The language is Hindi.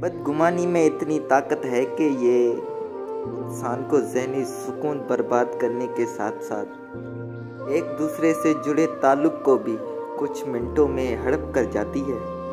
बदगुमानी में इतनी ताकत है कि ये इंसान को जहनी सुकून बर्बाद करने के साथ साथ एक दूसरे से जुड़े ताल्लुक को भी कुछ मिनटों में हड़प कर जाती है।